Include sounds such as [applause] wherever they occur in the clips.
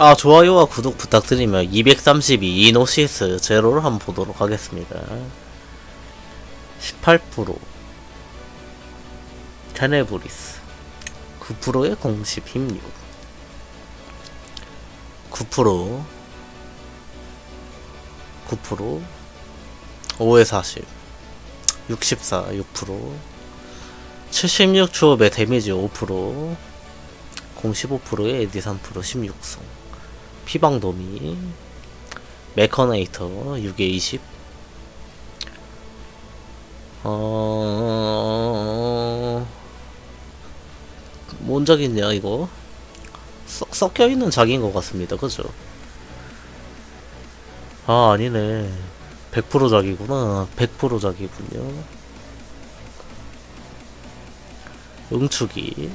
아 좋아요와 구독 부탁드리며 232 이노시스 제로를 한번 보도록 하겠습니다. 18% 테네브리스. 9%의 공식 힘력 9% 9% 5에 40 64 6% 76초업의 데미지 5%공 15%에 에디 3% 16성 피방 도미 메커네이터 6에 20 어... 뭔 작이냐 이거? 썩, 섞여있는 작인 것 같습니다. 그죠? 아 아니네. 100% 작이구나. 100% 작이군요. 응축이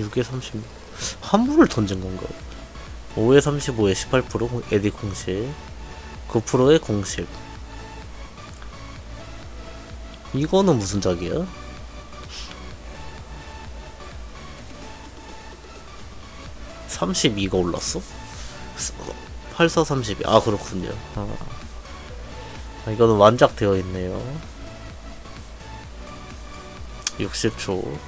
6에 36 한물을 던진 건가 5에 35에 18% 에디 공식 9%의 공식 이거는 무슨 작이야? (32가) 올랐어? 84 32. 아 그렇군요 아. 아, 이거는 완작 되어 있네요 60초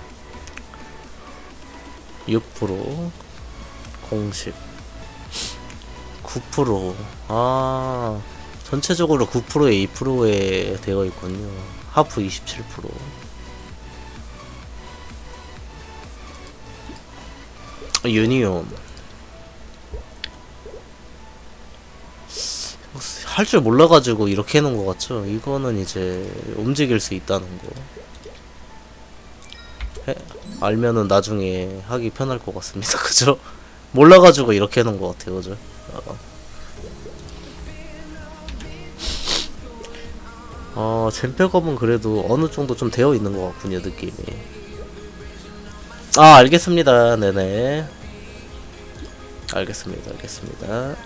6% 공식 9% 아, 전체적으로 9%에 2%에 되어 있군요. 하프 27%. 유니온. 할 줄 몰라가지고 이렇게 해놓은 것 같죠? 이거는 이제 움직일 수 있다는 거. 해, 알면은 나중에 하기 편할 것 같습니다. [laughs] 그죠? 몰라가지고 이렇게 해놓은 것 같아요. 그죠? 어. 어, 젠페검은 그래도 어느 정도 좀 되어 있는 것 같군요, 느낌이. 아, 알겠습니다. 네네. 알겠습니다, 알겠습니다.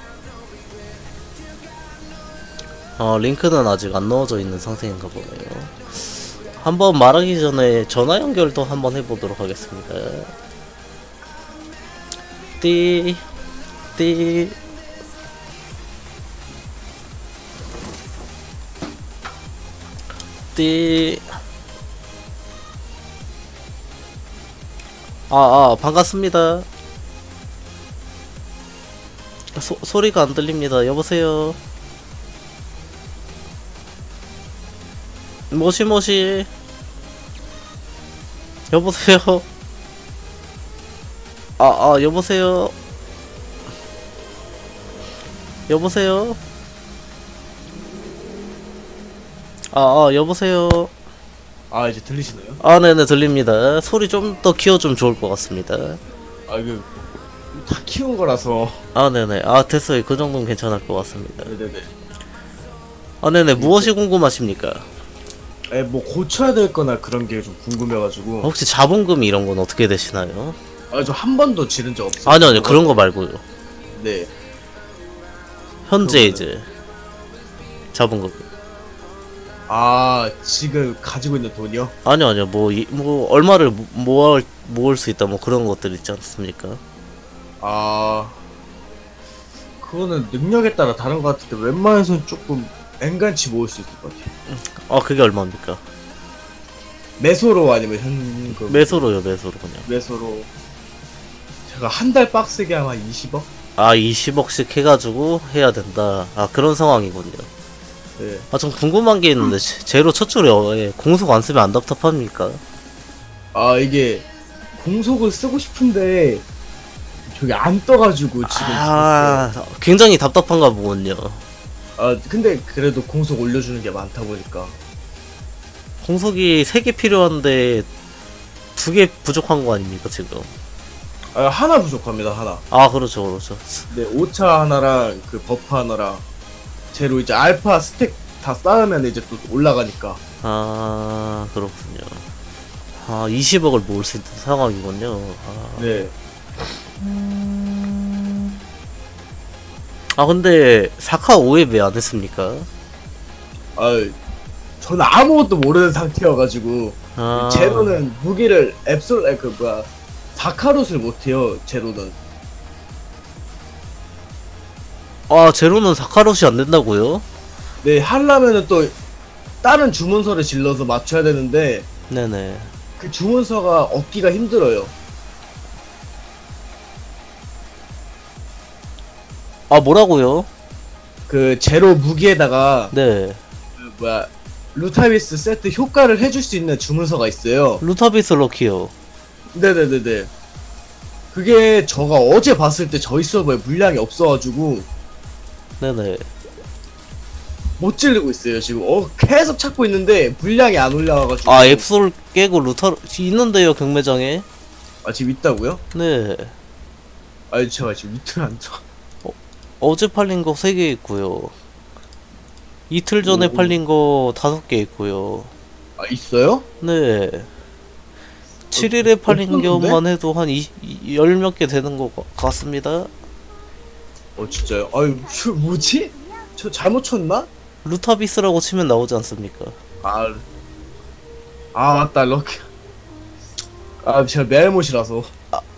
어, 링크는 아직 안 넣어져 있는 상태인가 보네요. 한번 말하기 전에 전화 연결도 한번 해보도록 하겠습니다. 띠, 띠. 띠. 아, 아, 반갑습니다. 소, 소리가 안 들립니다. 여보세요. 모시모시. 여보세요. 아, 아, 여보세요. 여보세요. 아, 아, 여보세요. 아 이제 들리시나요? 아, 네네, 들립니다. 소리 좀 더 키워주면 좋을 것 같습니다. 아 이거 다 키운 거라서 아, 네네. 아, 됐어요. 그 정도는 괜찮을 것 같습니다. 네네네 아, 네네. 무엇이 궁금하십니까? 에, 뭐 고쳐야 될 거나 그런 게 좀 궁금해가지고 혹시 자본금 이런 건 어떻게 되시나요? 아 저 한 번도 지른 적 없어요 아니요, 아니요. 그런 거 말고요. 네 현재 그거는- 이제 자본금. 아 지금 가지고 있는 돈이요? 아니요, 아니요. 뭐, 이, 뭐, 얼마를 모- 모을, 모을 수 있다, 뭐 그런 것들 있지 않습니까? 아 그거는 능력에 따라 다른 것 같은데 웬만해선 조금 앵간치 모을 수 있을 것 같아요 아, 그게 얼마입니까? 매소로 아니면 현금 매소로요, 매소로 그냥. 매소로 제가 한 달 빡세게 하면 한 20억? 아, 20억씩 해가지고 해야 된다. 아, 그런 상황이군요. 네 아, 좀 궁금한 게 있는데, 제- 제로 첫 줄에 어, 예, 공속 안 쓰면 안 답답합니까? 아 이게 공속을 쓰고 싶은데 저기 안 떠가지고 지금 아, 굉장히 답답한가 보군요. 아 근데 그래도 공속 올려주는 게 많다 보니까 공속이 3개 필요한데, 2개 부족한 거 아닙니까, 지금? 아 하나 부족합니다 하나 아, 그렇죠, 그렇죠. 네 오차 하나랑 그 buff 하나랑 제로 이제 알파 stack 다 쌓으면 이제 또 올라가니까 아, 그렇군요. 아, 20억을 모을 수 있는 상황이군요. 아, 네아 근데, 사카 5회 왜안 했습니까? 아, 저는 아무것도 모르는 상태여가지고 아, 제로는 무기를 앱솔 아니, 그 뭐야 다카롯을 못해요 제로는 아 제로는 사카롯이 안 된다고요? 네, 하려면은 또 다른 주문서를 질러서 맞춰야 되는데 네네. 그 주문서가 얻기가 힘들어요. 아 뭐라고요? 그 제로 무기에다가 네. 그 뭐야 루타비스 세트 효과를 해줄 수 있는 주문서가 있어요. 루타비스 럭키요. 네네네네. 그게 저가 어제 봤을 때 저희 서버에 물량이 없어가지고 네네. 못 질르고 있어요 지금. 어 계속 찾고 있는데 물량이 안 올라와가지고. 아 앱솔 깨고 루타 있는데요 경매장에. 아, 지금 있다고요? 네. 아니 제가 지금 이틀 안 쳐. 어제 팔린 거 3개 있고요. 이틀 전에 오. 팔린 거 5개 있고요. 아 있어요? 네. 7일에 팔린? 것만 해도 한 10몇 개 되는 것 같- 같습니다. 어 진짜요? 아유 저 뭐지? 저 잘못 쳤나? 루타비스라고 치면 나오지 않습니까? 아, 아 맞다 럭키. 아 제가 메알못이라서.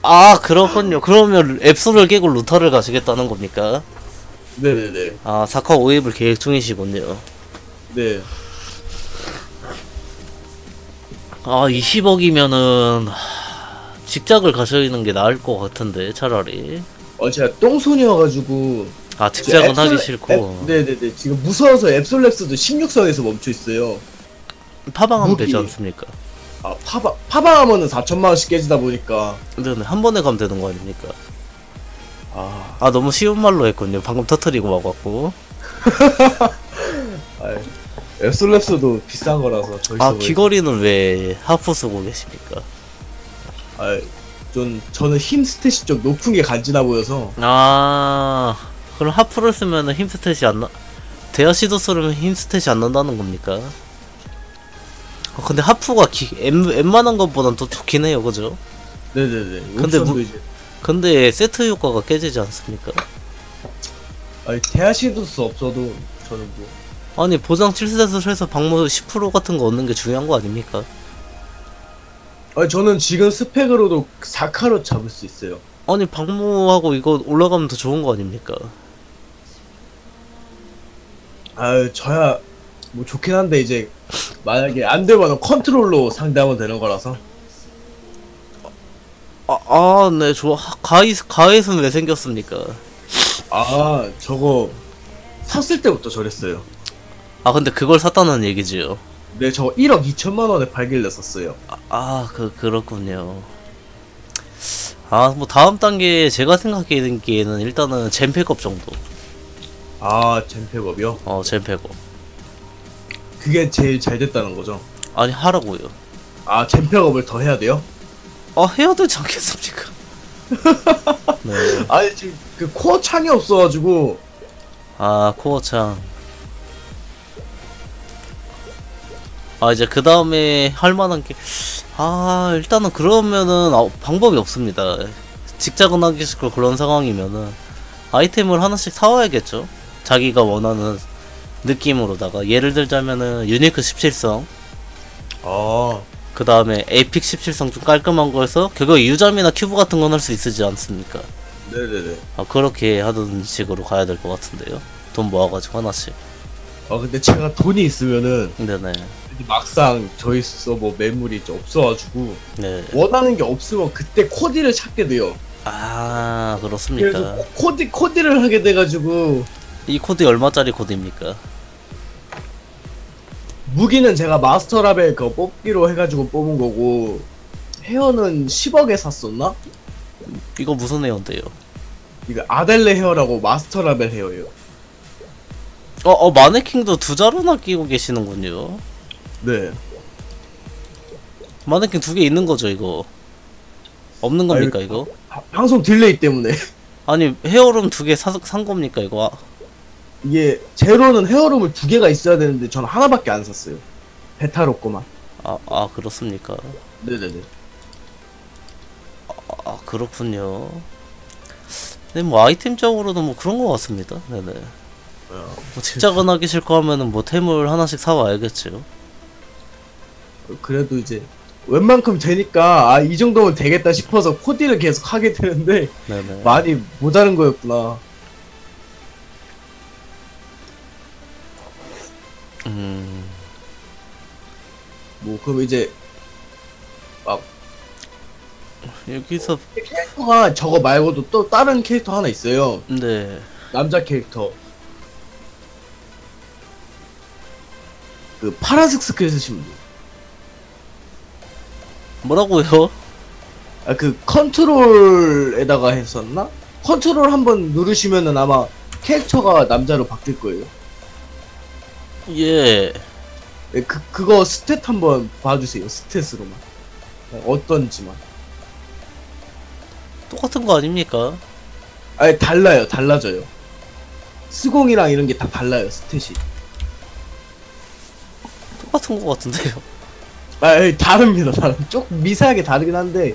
아 그렇군요. 그러면 앱솔을 깨고 루타를 가시겠다는 겁니까? 네네네. 아 사카 5앱을 계획 중이시군요. 네. 아 20억이면은 직작을 가시는 게 나을 것 같은데 차라리. 어 제가 똥손이어가지고. 아 직작은 앱솔- 하기 싫고 앱- 네네네. 지금 무서워서 앱솔렉스도 16선에서 멈춰 있어요. 파방하면 무기. 되지 않습니까? 아 파방 파방하면은 4천만 원씩 깨지다 보니까. 근데 한 번에 가면 되는 거 아닙니까? 아, 아 너무 쉬운 말로 했군요. 방금 터트리고 와갖고. [laughs] 아이, 앱솔랩스도 비싼 거라서 저희 아. 귀걸이는 왜 하프 쓰고 계십니까? 아, 좀 저는 힘 stat이 좀 높은 게 간지나 보여서. 아 그럼 하프를 쓰면은 힘 stat이 안 나. 데아시두스 쓰면 힘 stat이 안 난다는 겁니까? 아, 근데 하프가 기, M, 웬만한 것보단 더 좋긴 해요, 그죠? 네네네. 근데 무- 이제 근데 세트 효과가 깨지지 않습니까? 아니 대하시도스 없어도 저는 뭐 아니 보장 7세트를 해서 방무 10% 같은 거 얻는 게 중요한 거 아닙니까? 아니 저는 지금 스펙으로도 4카로 잡을 수 있어요. 아니 방무하고 이거 올라가면 더 좋은 거 아닙니까? 아유 저야 뭐 좋긴 한데 이제 만약에 안 되면 컨트롤로 상대하면 되는 거라서 아, 아, 네, 좋아. 가이, 가이스는 왜 생겼습니까? 아 저거 샀을 때부터 저랬어요. 아, 근데 그걸 샀다는 얘기지요. 네 저거 1억 2천만 원에 팔길래 샀어요. 아, 그, 그렇군요. 아, 뭐, 다음 단계 제가 생각하기에는 일단은 젠팩업 정도. 아 젠팩업이요? 어, 젠팩업. 그게 제일 잘 됐다는 거죠. 아니, 하라고요. 아 젠팩업을 더 해야 돼요? 아, 해야 되지 않겠습니까? [laughs] 네. 아니 지금 그 코어 창이 없어가지고 아, 코어 창. 아, 이제 그 다음에 할 만한 게, 아, 일단은 그러면은, 아, 방법이 없습니다. 직장은 하기 싫고 그런 상황이면은, 아이템을 하나씩 사와야겠죠? 자기가 원하는 느낌으로다가, 예를 들자면은, unique 17성, 아그 다음에 epic 17성 좀 깔끔한 거에서, 그거 윗잠이나 큐브 같은 건 할 수 있지 않습니까? 네네네. 아, 그렇게 하던 식으로 가야 될 것 같은데요? 돈 모아가지고 하나씩. 아 근데 제가 돈이 있으면은 네네. 막상 저희 서버 매물이 좀 없어가지고 네. 원하는 게 없으면 그때 코디를 찾게 돼요. 아 그렇습니까? 코- 코디 코디를 하게 돼가지고 이 코디 얼마짜리 코디입니까? 무기는 제가 마스터 라벨 그거 뽑기로 해가지고 뽑은 거고 헤어는 10억에 샀었나? 이거 무슨 헤어인데요? 이거 아델레 헤어라고 마스터 라벨 헤어예요. 어, 어 마네킹도 두 자루나 끼고 계시는군요. 네. 마네킹 두 개 있는 거죠 이거? 없는 겁니까 이거? 바- 방송 delay 때문에 아니 헤어룸 두 개 산 겁니까 이거? 아, 이게 제로는 헤어룸을 두 개가 있어야 되는데 저는 하나밖에 안 샀어요. 베타로 거만. 아, 아 그렇습니까? 네네네. 아 그렇군요. 네, 뭐 아이템적으로는 뭐 그런 것 같습니다. 네네. 뭐 직장은 하기 싫고 하면은 뭐 템을 하나씩 사와야겠죠. 그래도 이제 웬만큼 되니까 아 이 정도면 되겠다 싶어서 코디를 계속 하게 되는데 네네. 많이 모자른 거였구나. 음. 뭐 그럼 이제 막 여기서 캐릭터가 저거 말고도 또 다른 캐릭터 하나 있어요. 네. 남자 캐릭터. 그 파란색 스킬 쓰신 분. 뭐라고요? 아 그 컨트롤에다가 했었나? 컨트롤 한번 누르시면은 아마 캐릭터가 남자로 바뀔 거예요. 예 네, 그 그거 stat 한번 봐주세요. stat으로만. 어, 어떤지만. 똑같은 거 아닙니까? 아니 달라요. 달라져요. 스공이랑 이런 게 다 달라요. stat이. 똑같은 거 같은데요 아, 다릅니다. 다른 조금 미세하게 다르긴 한데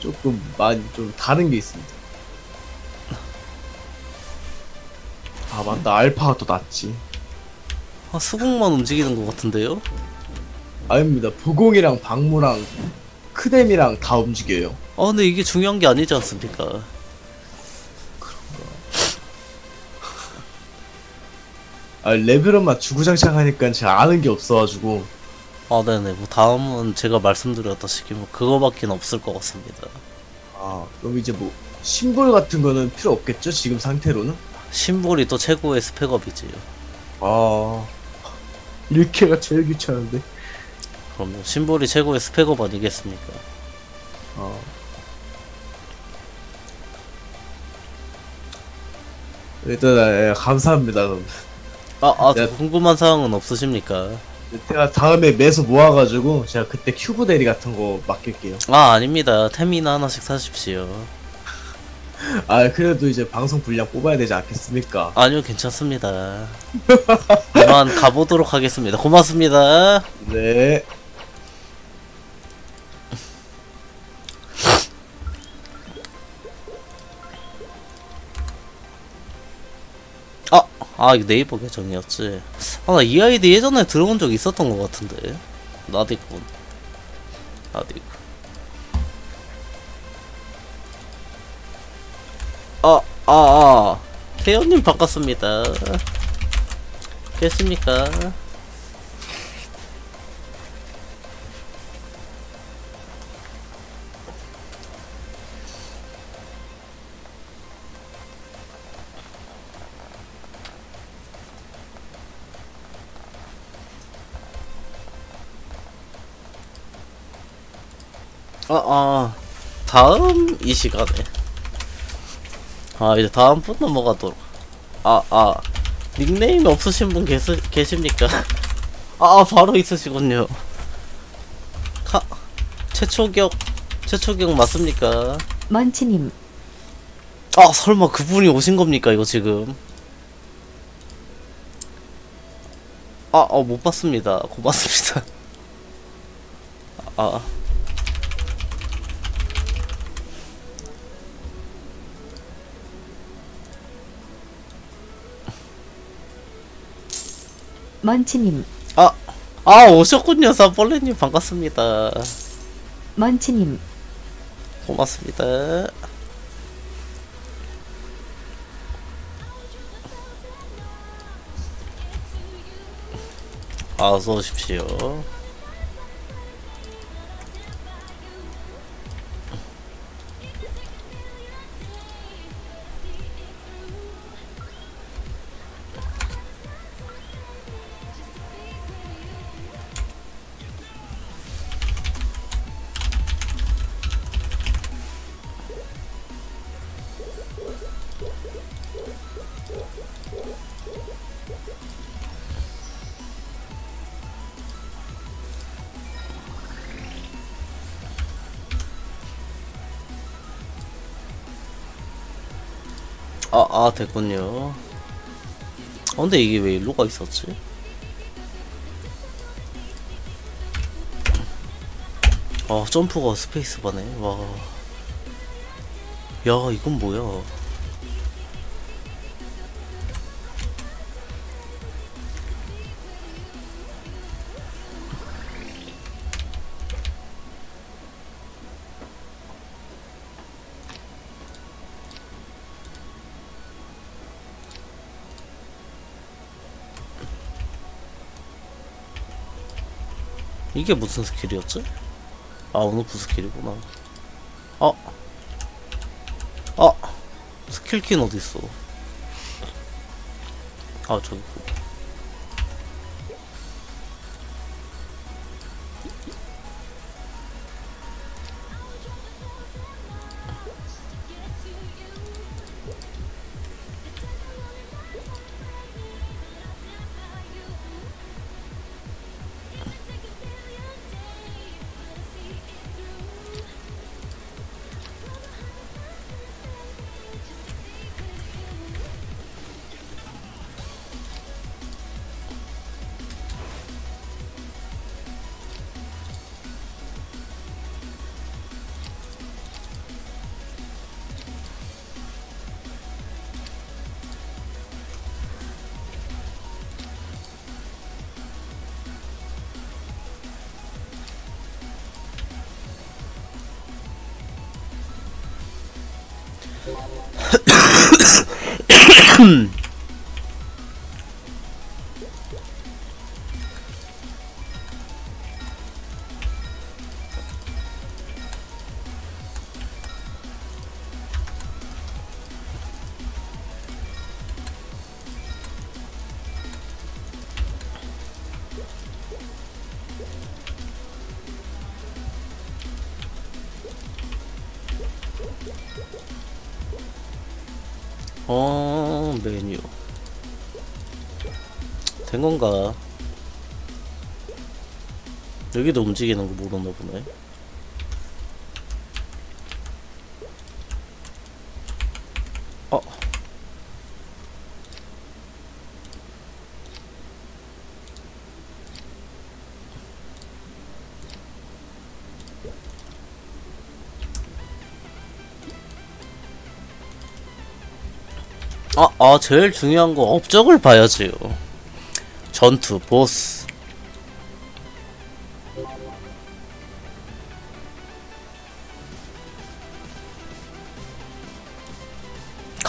조금 많이 좀 다른 게 있습니다. 아 맞다. 알파가 또 낫지. 아, 수국만 움직이는 거 같은데요? 아닙니다. 부공이랑 방무랑 크뎀이랑 다 움직여요. 아 근데 이게 중요한 게 아니지 않습니까? 아 레벨업만 주구장창 하니까 제가 아는 게 없어가지고 아 네네 뭐 다음은 제가 말씀드렸다시피 뭐 그거밖에 없을 것 같습니다 아 그럼 이제 뭐 심볼 같은 거는 필요 없겠죠? 지금 상태로는? 심볼이 또 최고의 spec up이지요 아 이렇게가 제일 귀찮은데. 그럼요 심볼이 최고의 spec up 아니겠습니까? 아. 일단 예, 감사합니다. 그럼. 아, 아 네. 궁금한 사항은 없으십니까? 제가 다음에 매수 모아가지고 제가 그때 큐브 대리 같은 거 맡길게요. 아 아닙니다 템이나 하나씩 사십시오 [laughs] 아 그래도 이제 방송 분량 뽑아야 되지 않겠습니까? 아니요 괜찮습니다 [laughs] 이만 가보도록 하겠습니다 고맙습니다 네. 아! 아 이거 네이버 계정이었지 아 나 이 아이디 예전에 들어온 적 있었던 것 같은데 나디군 나디군 아! 아! 아! 태연님 반갑습니다 계십니까? 아, 아, 다음 이 시간에. 아, 이제 다음 분 넘어가도록. 아, 아, 닉네임 없으신 분 계시, 계십니까? [laughs] 아, 아, 바로 있으시군요. 카, 최초격, 최초격 맞습니까? 먼치님, 아, 설마 그분이 오신 겁니까, 이거 지금? 아, 어, 못 봤습니다. 고맙습니다. [laughs] 아, 먼치님, 아, 아, 오셨군요, 사벌레님. 반갑습니다. 먼치님, 고맙습니다. 아, 어서 오십시오. 아, 아, 됐군요. 어, 근데 이게 왜 일로가 있었지? 아, 점프가 스페이스바네. 와. 야, 이건 뭐야. 이게 무슨 스킬이었지? 아 온오프 스킬이구나 아! 아! 스킬킨 어딨어 아 저기 Hmm. [coughs] [coughs] 여기도 움직이는 거 모르나 보네. 어. 아, 아, 제일 중요한 거 업적을 봐야지요. 전투, 보스.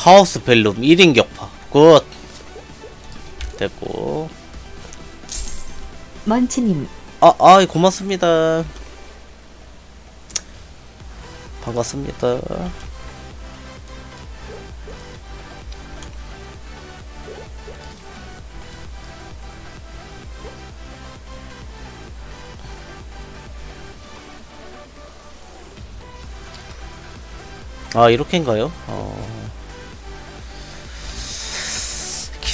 카오스 벨룸 1인 격파. 굿. 됐고. 먼치님, 아, 아, 고맙습니다. 반갑습니다. 아, 이렇게인가요? 어...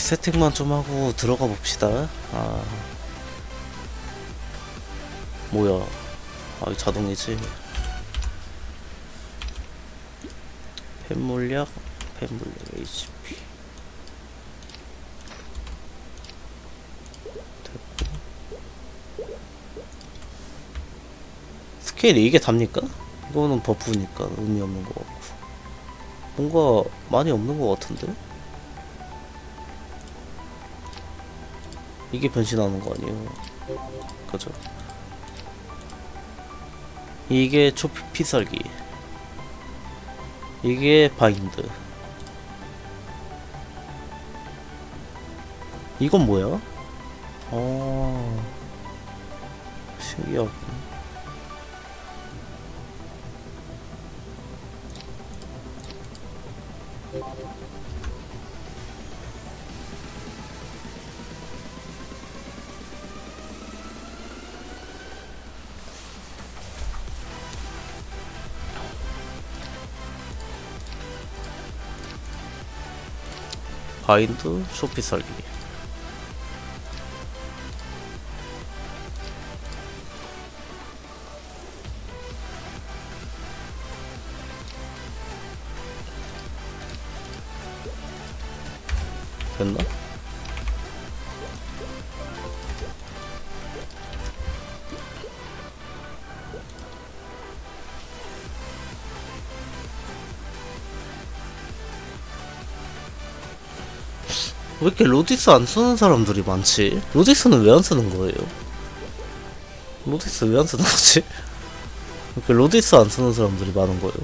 세팅만 좀 하고 들어가 봅시다. 아... 뭐야? 아, 자동이지. 펜 물약, 펜 물약 HP. 됐고. 스케일이 이게 답니까? 이거는 버프니까 의미 없는 것 같고. 뭔가 많이 없는 것 같은데? 이게 변신하는 거 아니에요? 그죠? 이게 초피 피살기 이게 바인드 이건 뭐야? 어 신기하군 바인드 쇼피 살기 왜 이렇게 로디스 안 쓰는 사람들이 많지? 로디스는 왜 안 쓰는 거예요? 로디스 왜 안 쓰는 거지? [laughs] 왜 이렇게 로디스 안 쓰는 사람들이 많은 거예요?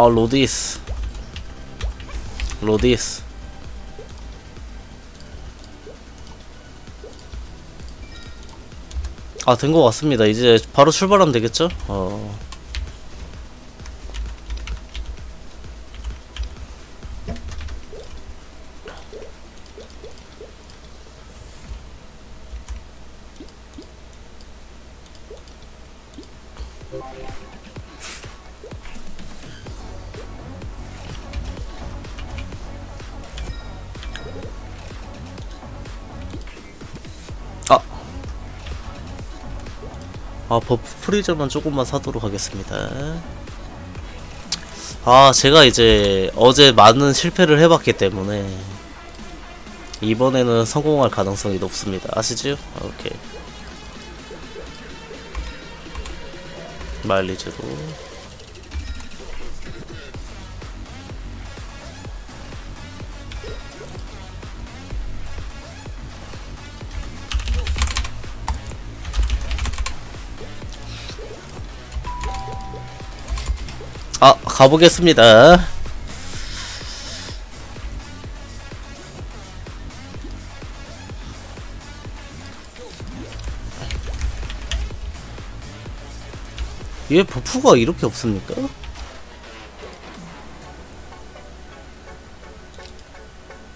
아 로디스. 로디스. 아 된 것 같습니다. 이제 바로 출발하면 되겠죠? 어 버프 프리저만 조금만 사도록 하겠습니다. 아, 제가 이제 어제 많은 실패를 해봤기 때문에 이번에는 성공할 가능성이 높습니다. 아시죠? 아, 오케이. 마일리지로. 가보겠습니다. 얘 buff가 이렇게 없습니까?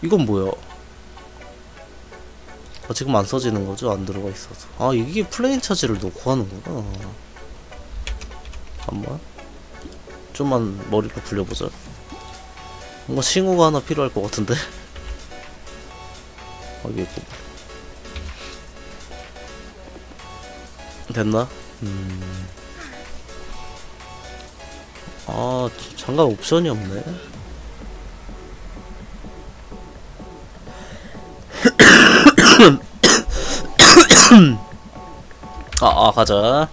이건 뭐야? 아, 지금 안 써지는 거죠? 안 들어가 있어서. 아, 이게 플레인 차지를 놓고 하는구나. 잠깐만. 좀만 머리를 굴려보자. 뭔가 싱후가 하나 필요할 것 같은데? 아, 이게 있고. 됐나? 음. 아, 장갑 옵션이 없네. [coughs] [coughs] 아, 아, 가자.